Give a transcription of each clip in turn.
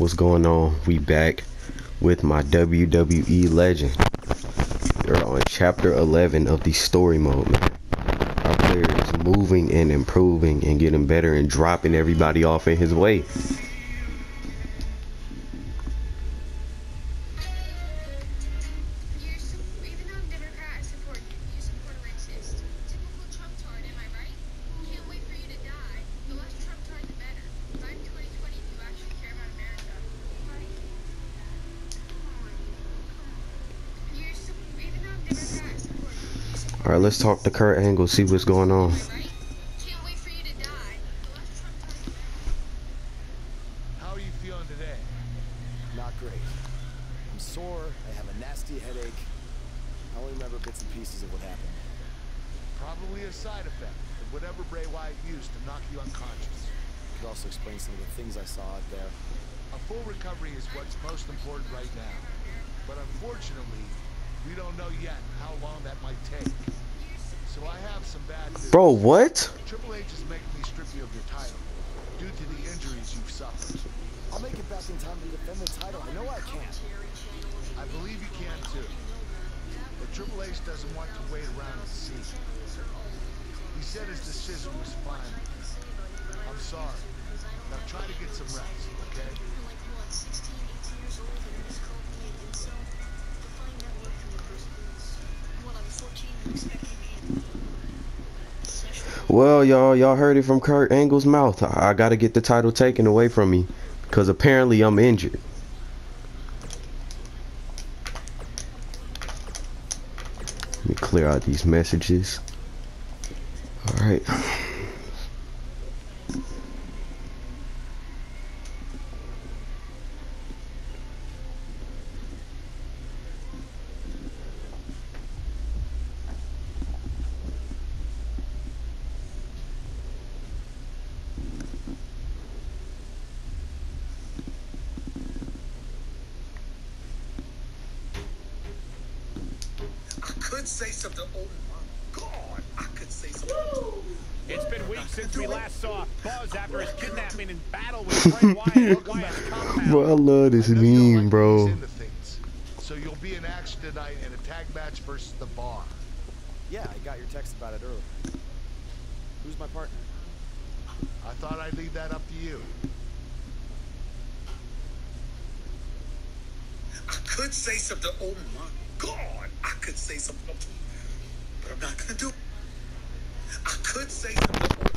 what's going on? We back with my WWE legend. They're on chapter 11 of the story mode, man. Our player is moving and improving and getting better and dropping everybody off in his way. Let's talk to Kurt Angle, see what's going on. I right? Can't wait for you to die. The less Trump tard, the better. How are you feeling today? Not great. I'm sore, I have a nasty headache. I only remember bits and pieces of what happened. Probably a side effect of whatever Bray Wyatt used to knock you unconscious. Could also explain some of the things I saw out there. A full recovery is what's most important right now. But unfortunately, we don't know yet how long that might take. So I have some bad news. Bro, what? Triple H is making me strip you of your title due to the injuries you've suffered. I'll make it back in time to defend the title. I know I can. I believe you can too. But Triple H doesn't want to wait around and see. He said his decision was final. I'm sorry. Now try to get some rest, okay? Well, y'all, y'all heard it from Kurt Angle's mouth. I, I gotta get the title taken away from me. Because apparently I'm injured. Let me clear out these messages. Alright. I could say something. Oh my God, I could say something. It's been weeks since we last saw Buzz after his kidnapping and battle with Bray Wyatt at Wyatt's compound. Bro, I love this I know meme, like bro. these things. So you'll be in action tonight in a tag match versus the bar. Yeah, I got your text about it earlier. Who's my partner? I thought I'd leave that up to you. I could say something. Oh my God, I could say something. But I'm not gonna do it. I could say something.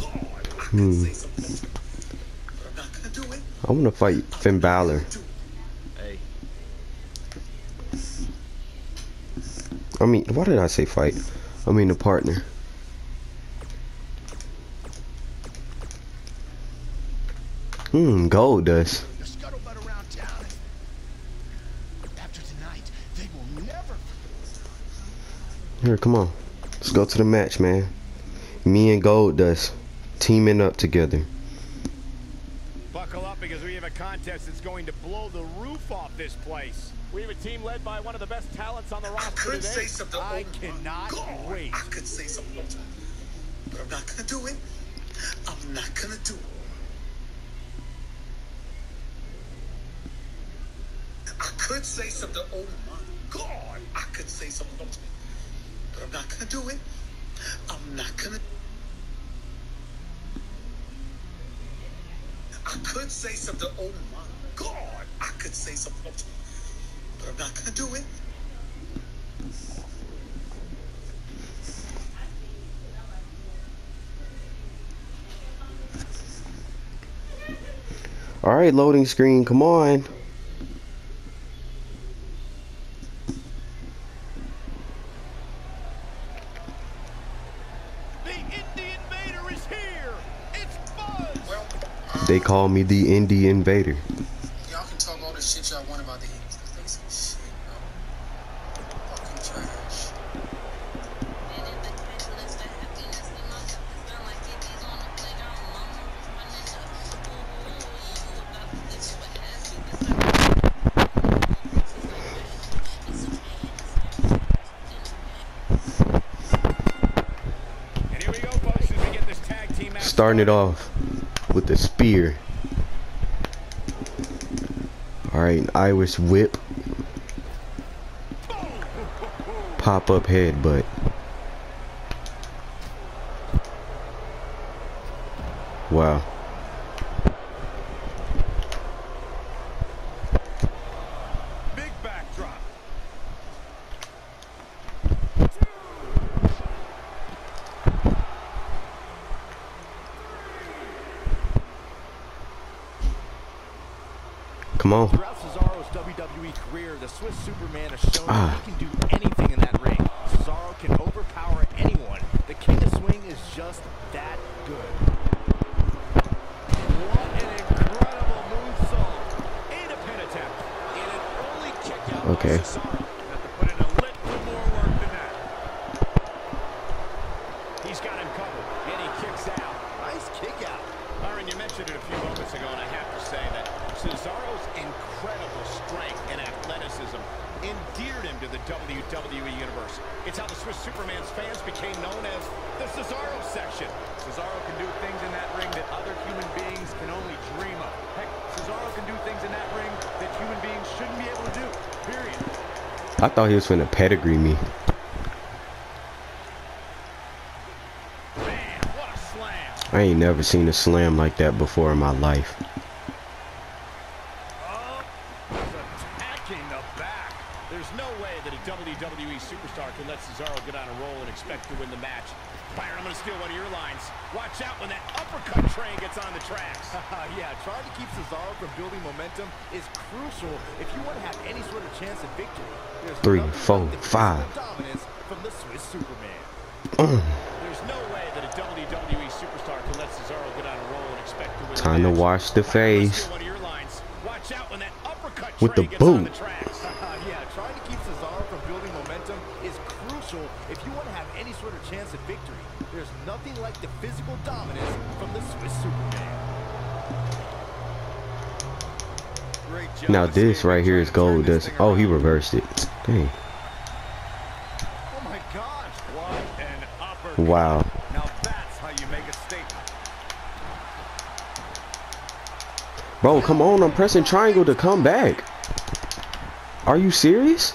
Oh my God, I could hmm. say something. But I'm not gonna do it. I wanna fight Finn Balor. Hey. I mean, why did I say fight? I mean the partner. Hmm, Goldust. The scuttlebutt around town. After tonight, they will never. Here, come on. Let's go to the match, man. Me and Goldust teaming up together. Buckle up because we have a contest that's going to blow the roof off this place. We have a team led by one of the best talents on the roster I could today. say something. I oh cannot God, wait. I could say something. But I'm not gonna do it. I'm not gonna do it. I could say something. Oh my God, I could say something. But I'm not gonna do it. I'm not gonna. I could say something. Oh my God, I could say something. But I'm not gonna do it. Alright, loading screen, come on. Call me the Indie Invader. Y'all can talk all the shit y'all want about the Heat. They some shit, with a spear. Alright, an Irish whip. Pop-up headbutt. okay. thought he was gonna pedigree me. Man, I ain't never seen a slam like that before in my life. Cesaro from building momentum is crucial if you want to have any sort of chance at victory. There's dominance from the Swiss Superman. There's no way that a WWE superstar can let Cesaro get on a roll and expect to win. Time to wash the face. With the boot. if you want to have any sort of chance at victory. There's nothing like the physical dominance Now this right here is Goldust. Oh, he reversed it. Dang. Wow. Bro, come on. I'm pressing triangle to come back. Are you serious?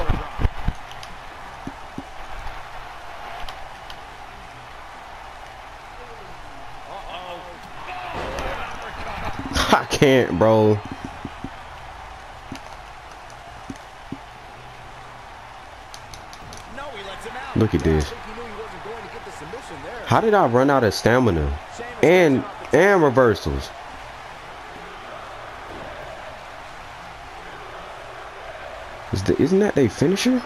can't, bro. Look at this. How did I run out of stamina? And and reversals. Is the, isn't that a finisher?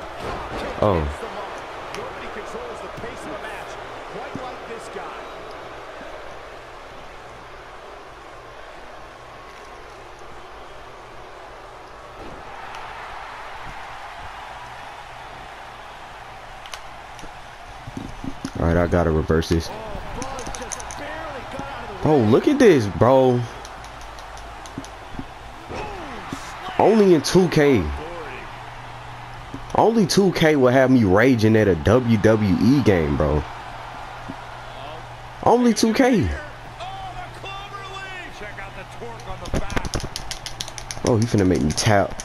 Oh. All right, I gotta reverse this. Bro, look at this, bro. Only in 2K. Only 2K will have me raging at a WWE game, bro. Only 2K. Oh, he finna make me tap.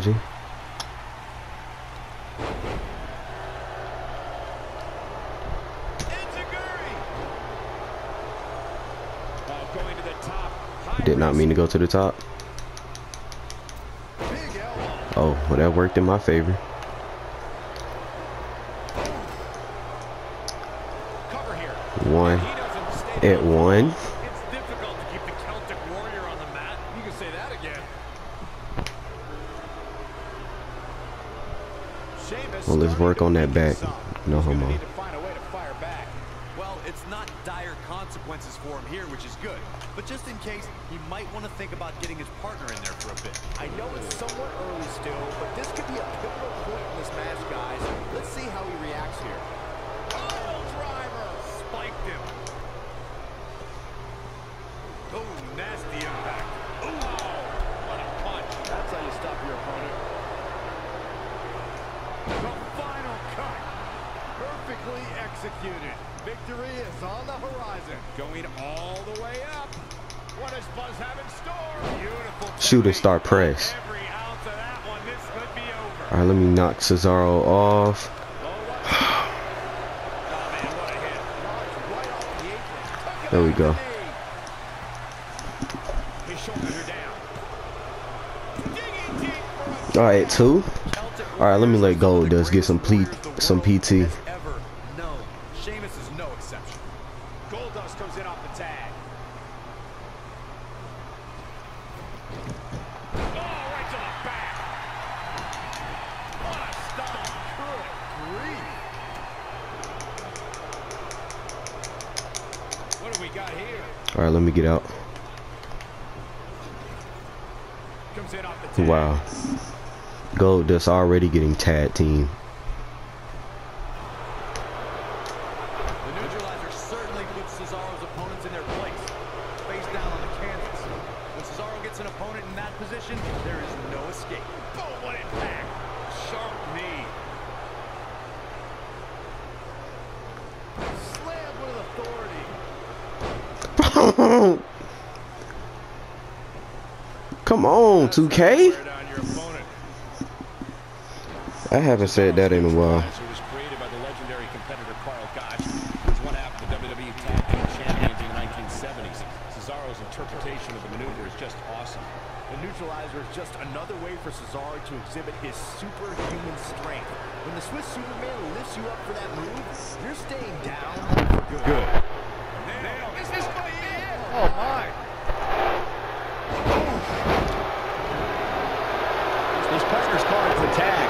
strategy. Did not mean to go to the top. Oh, well that worked in my favor. One. At one. work on that back. No homo. Well, it's not dire consequences for him here, which is good. But just in case, he might want to think about getting his partner in there for a bit. I know it's somewhat early still, but this could be a pivotal point in this match, guys. Let's see how he reacts here. Pile driver! Spiked him. Oh, nasty impact. Ooh, what a punch. That's how you stop your opponent perfectly executed. Victory is on the horizon. Going all the way up. What does Buzz have in store? Beautiful. Shooter star press. All right, let me knock Cesaro off. There we go. All right, two. All right, let me let go. Does get some P some PT. Wow. Goldust already getting tag team. 2K? I haven't said that in a while.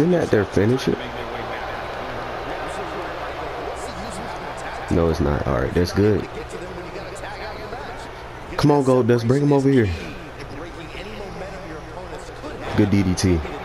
Isn't that their finisher? No, it's not. All right, that's good. Come on, Goldust. Bring him over here. Good DDT.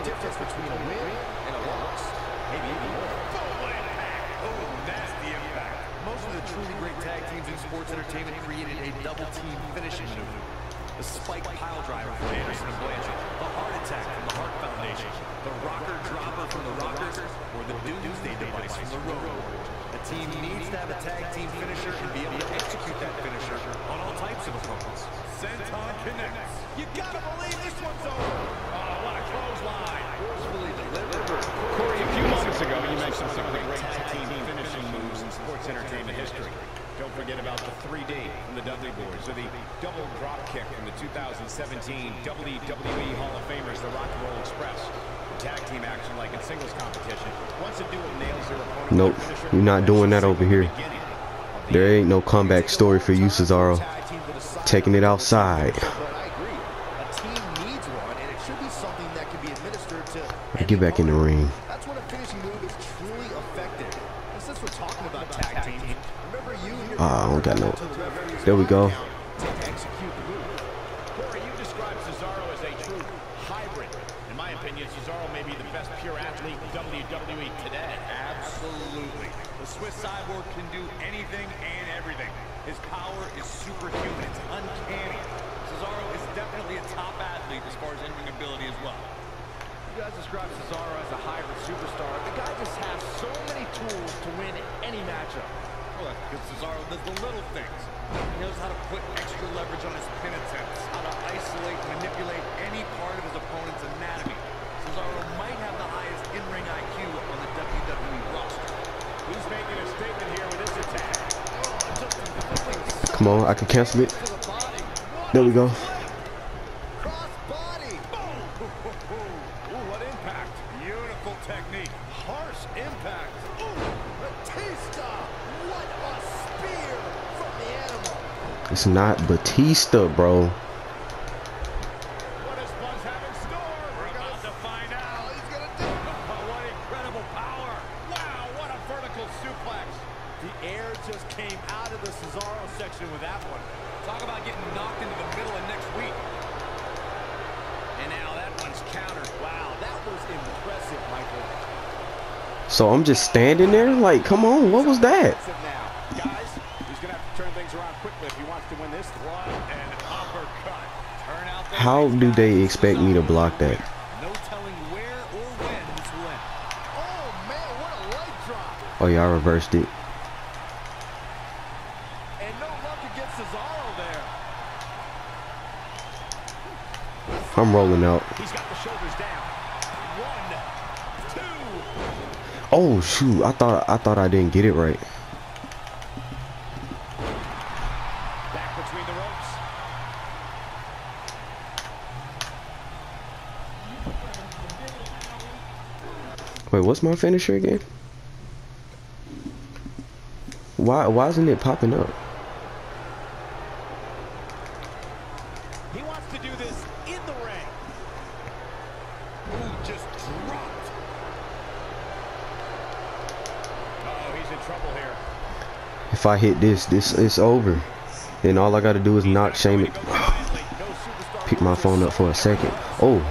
Doing that over here. There ain't no comeback story for you, Cesaro. Taking it outside. I agree. A team needs one, and it should be something that can be administered to. Get back in the ring. That's when a finishing move is truly effective. And since we're talking about tag teams, remember you and your Ah, I don't got no- partner until the referee's There we go. Count to execute the move. Corey, you described Cesaro as a true hybrid. In my opinion, Cesaro may be the best pure athlete in WWE today. Absolutely. The Swiss Cyborg can do anything and everything. His power is superhuman. It's uncanny. Cesaro is definitely a top athlete as far as in-ring ability as well. You guys describe Cesaro as a hybrid superstar. The guy just has so many tools to win any matchup. That's because Cesaro does the little things. He knows how to put extra leverage on his pin attempts, how to isolate, manipulate any part of his opponent's anatomy. Cesaro might have the highest in-ring IQ on the WWE roster. He's making a statement here with this attack. Oh, Come on, I can cancel it. To the body. There we go. Cross body. Ooh, what impact. Beautiful technique. Harsh impact. Ooh, Batista. What a spear from the animal. It's not Batista, bro. What does Buzz have in store? We're about to find out. He's gonna do it. Oh, what incredible power. Wow, what a vertical suplex. The air just came out of the Cesaro section with that one. Talk about getting knocked into the middle of next week. And now that one's countered. Wow, that was impressive, Michael. So I'm just standing there? Like, come on, what was that? Impressive now. Guys, he's going to have to turn things around quickly if he wants to win this. What an uppercut. Turn out the How do they expect me to block that? No telling where or when this will end. Oh, man, what a leg drop. Oh yeah, I reversed it. And no luck against Cesaro there. I'm rolling out. He's got the shoulders down. One, two. Oh shoot, I thought I thought I didn't get it right. Back between the ropes. Wait, what's my finisher again? Why why isn't it popping up? If I hit this, this it's over. Then all I gotta do is knock. No superstar Pick my phone up for a second. Oh,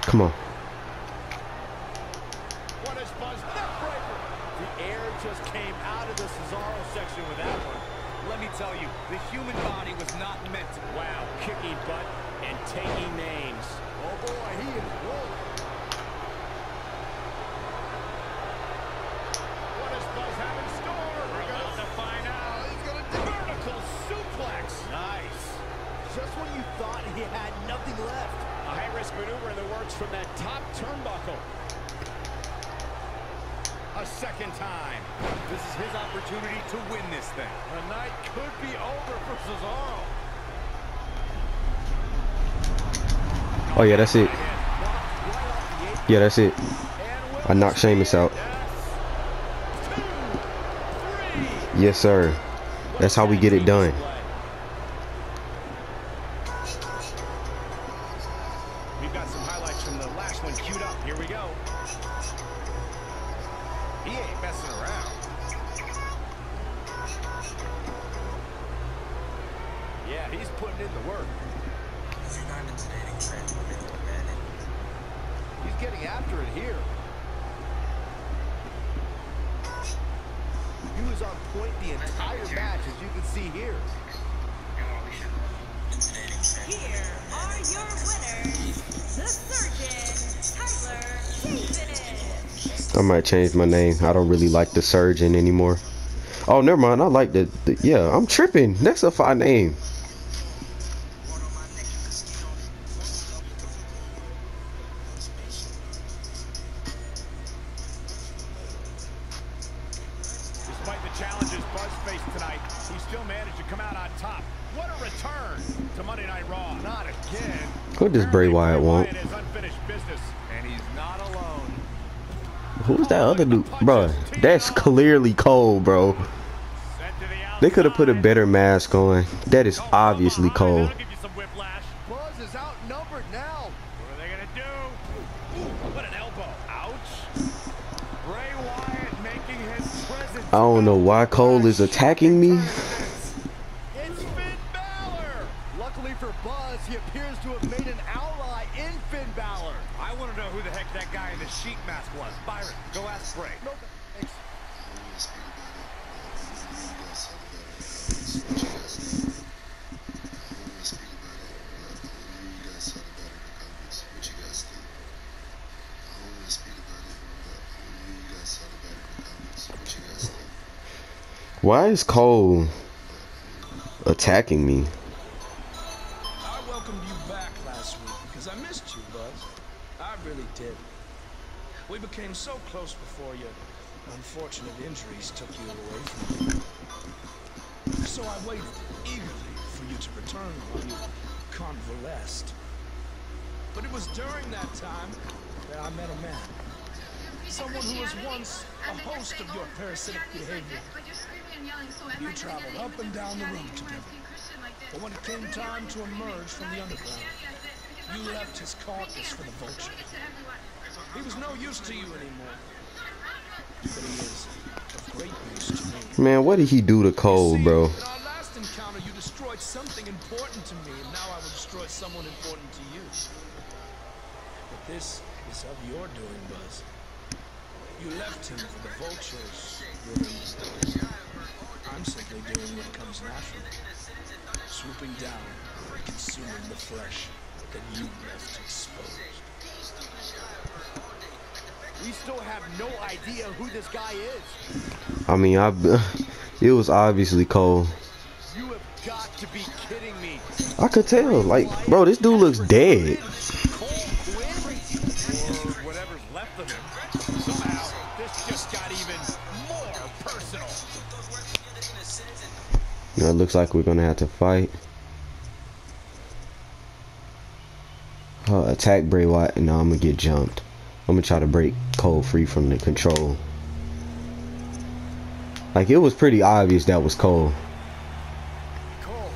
come on. What is Buzz? The air just came out of the Cesaro section with that one. Let me tell you, the human body was not meant to. Wow, kicking butt and taking names. Oh, boy, he is rolling. Maneuver in the works from that top turnbuckle. A second time. This is his opportunity to win this thing. The night could be over for Cesaro. Oh yeah, that's it. Knocked right off the apron Yeah, that's it. I knocked Sheamus out. Yes, sir. That's how we get it done. Messing around. Yeah, he's putting in the work. He's getting after it here. He was on point the entire match, as you can see here. Here are your winners, the Surgeon, Tyler Davis. I might change my name. I don't really like the surgeon anymore. Oh, never mind. I like the, the yeah. I'm tripping. That's a fine name. Despite the challenges Buzz faced tonight, he still managed to come out on top. What a return to Monday Night Raw. Not again. What does Bray Wyatt want? Who's that other dude? Bro, that's clearly Cole, bro. They could have put a better mask on. That is obviously presence. I don't know why Cole is attacking me. It's Finn Balor. Luckily for Buzz, he appears to have made an ally in Finn Balor. I want to know who the heck that guy in the sheet mask was. Byron, go ask Bray. No, thanks. Why is Cole attacking me? I welcomed you back last week because I missed you, Buzz. I really did. We became so close before your unfortunate injuries took you away from me. So I waited eagerly for you to return while you convalesced. But it was during that time that I met a man. Someone who was once a host of your parasitic behavior. You traveled up and down the room together. But when it came time to emerge from the underground, you left his carcass for the vulture. He was no use to you anymore. But he is of great use to me. Man, what did he do to Cole, bro? In our last encounter, you destroyed something important to me, and now I will destroy someone important to you. But this is of your doing, Buzz. You left him for the vultures. I'm simply doing what comes naturally. Swooping down, consuming the flesh that you left exposed. We still have no idea who this guy is. I mean, I it was obviously Cole. You have got to be kidding me. I could tell. Like, bro, this dude looks dead. Know, it looks like we're gonna have to fight. Uh, attack Bray Wyatt, and now I'm gonna get jumped. I'm gonna try to break Cole free from the control. Like it was pretty obvious that was Cole. Cole.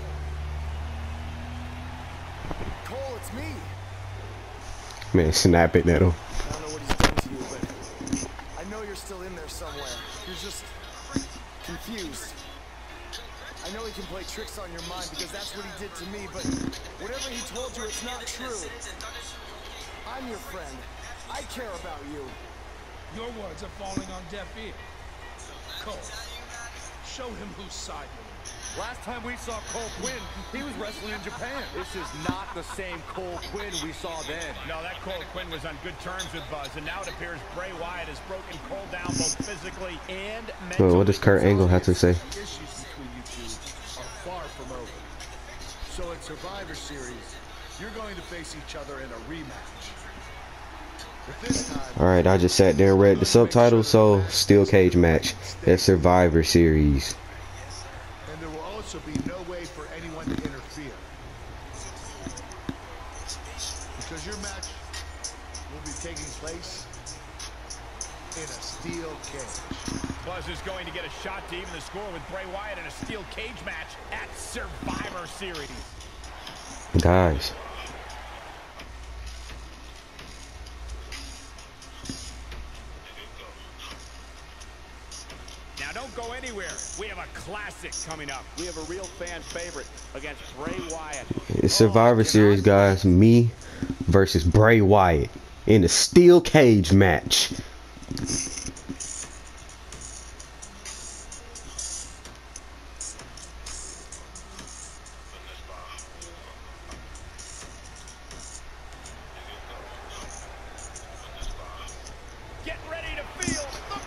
Cole, it's me. Man, snapping at him. Did to me, but whatever he told you, it's not true. I'm your friend. I care about you. Your words are falling on deaf ears. Cole, show him whose side you're. Last time we saw Cole Quinn, he was wrestling in Japan. This is not the same Cole Quinn we saw then. No, that Cole Quinn was on good terms with Buzz, and now it appears Bray Wyatt has broken Cole down both physically and mentally. Well, what does Kurt Angle have to say? Issues between you two are far from over. So at Survivor Series, you're going to face each other in a rematch. But this time, Alright, I just sat there and read the subtitles, so steel cage match at Survivor Series. and there will also be no going to get a shot to even the score with Bray Wyatt in a steel cage match at Survivor Series. Guys, Now don't go anywhere. We have a classic coming up. We have a real fan favorite against Bray Wyatt. it's Survivor Series, guys. Me versus Bray Wyatt in a steel cage match.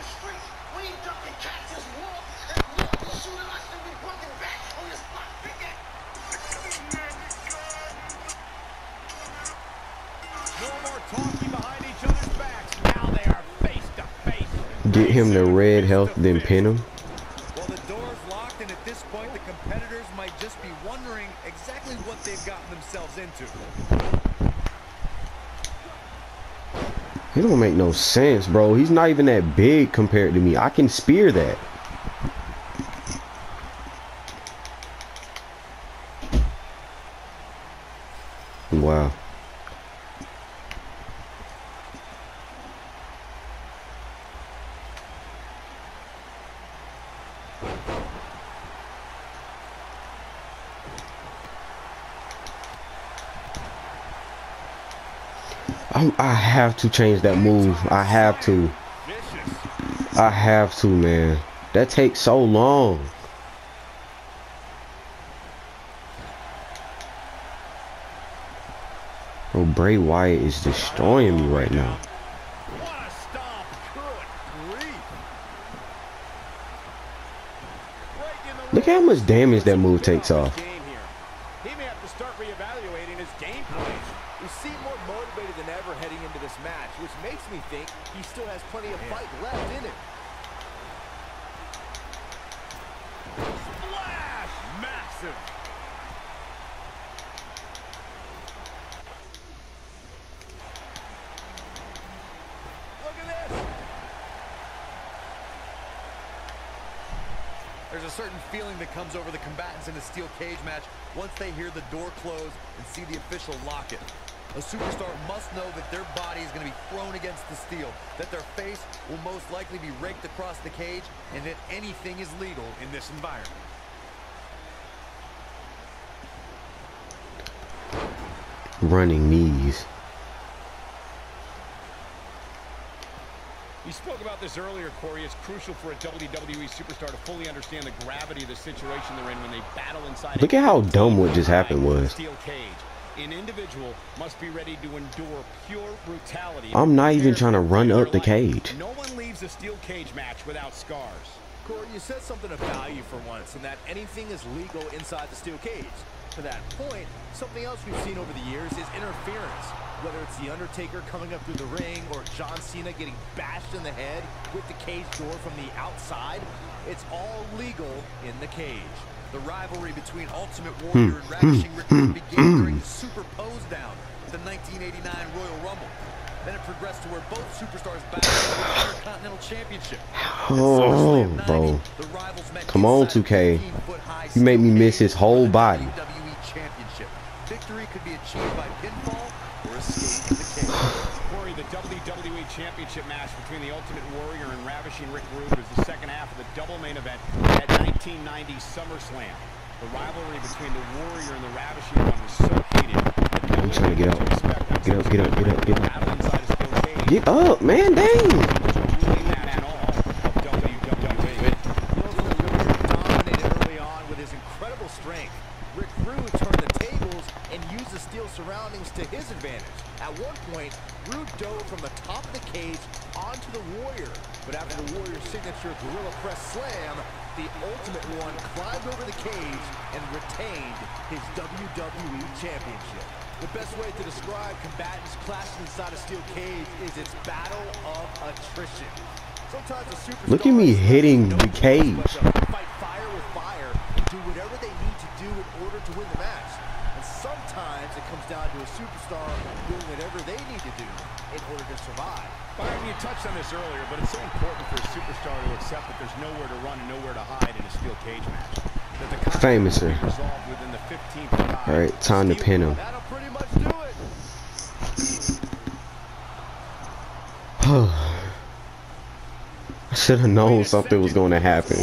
back in the streets, we ain't ducking cats as war. And look, the shooter us to be broken back on the spot. Pick it. No more talking behind each other's backs. Now they are face to face. Get him the red health, then pin him. Well, the door's locked, and at this point, the competitors might just be wondering exactly what they've gotten themselves into. He don't make no sense, bro. He's not even that big compared to me. I can spear that. Wow. I'm, I have to change that move. I have to. I have to, man. That takes so long. Bro, Bray Wyatt is destroying me right now. Look at how much damage that move takes off. game here. He may have to start reevaluating his game plays. He seemed more motivated than ever heading into this match, which makes me think he still has plenty of fight left in him. Splash! Massive. Look at this. There's a certain feeling that comes over the combatants in a steel cage match once they hear the door close and see the official lock it. A superstar must know that their body is going to be thrown against the steel, that their face will most likely be raked across the cage, and that anything is legal in this environment. Running knees. You spoke about this earlier, Corey. It's crucial for a WWE superstar to fully understand the gravity of the situation they're in when they battle inside. Look at how dumb what just happened was. Steel cage. An individual must be ready to endure pure brutality. I'm not even trying to run up the cage. No one leaves a steel cage match without scars. Corey, you said something of value for once, in that anything is legal inside the steel cage. To that point, something else we've seen over the years is interference. Whether it's The Undertaker coming up through the ring or John Cena getting bashed in the head with the cage door from the outside, it's all legal in the cage. The rivalry between Ultimate hmm. Warrior and hmm. Ravishing Rick Rude hmm. began during the Super Pose Down, the 1989 Royal Rumble. Then it progressed to where both superstars battled for the Intercontinental Championship. Oh, bro. Come on, 2K. You made me miss his whole body. Victory could be achieved by pinfall escape the. Corey, the WWE Championship match between the Ultimate Warrior and Ravishing Rick Rude was the second half of the double main event at 1990 SummerSlam. The rivalry between the Warrior and the Ravishing One was so heated. I'm trying to get up. what expect on Get up, get up, get up, get up. battle inside a steel cage. Get up, man. Dang. Ruling that at all of WWE. dominated early on with his incredible strength. Rick Rude turned the tables and used the steel surroundings to his advantage. At one point, Rude dove from the top of the cage onto the Warrior. But after the Warrior's signature Gorilla Press Slam, the Ultimate One climbed over the cage and retained his WWE Championship. The best way to describe combatants clashing inside a steel cage is its battle of attrition. Sometimes a superstar Look at me hitting the choice cage. but to Fight fire with fire and do whatever they need to do in order to win the match. And sometimes it comes down to a superstar doing whatever they need to do in order to survive. Byron, you touched on this earlier, but it's so important for a superstar to accept that there's nowhere to run and nowhere to hide in a steel cage match. That the conflict Famous, will be sir. resolved within the 15th try. All right, time to pin him. That'll pretty much do it. I should have known something was going to happen.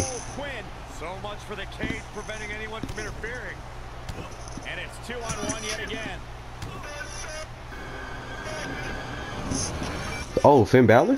So much for the cage preventing anyone from interfering. And it's two on one yet again. Oh, Finn Balor?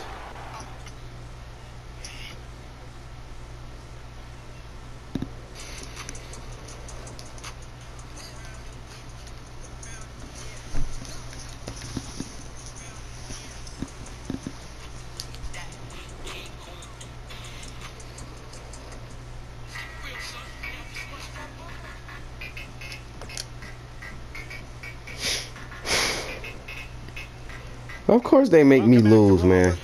they make me lose, man.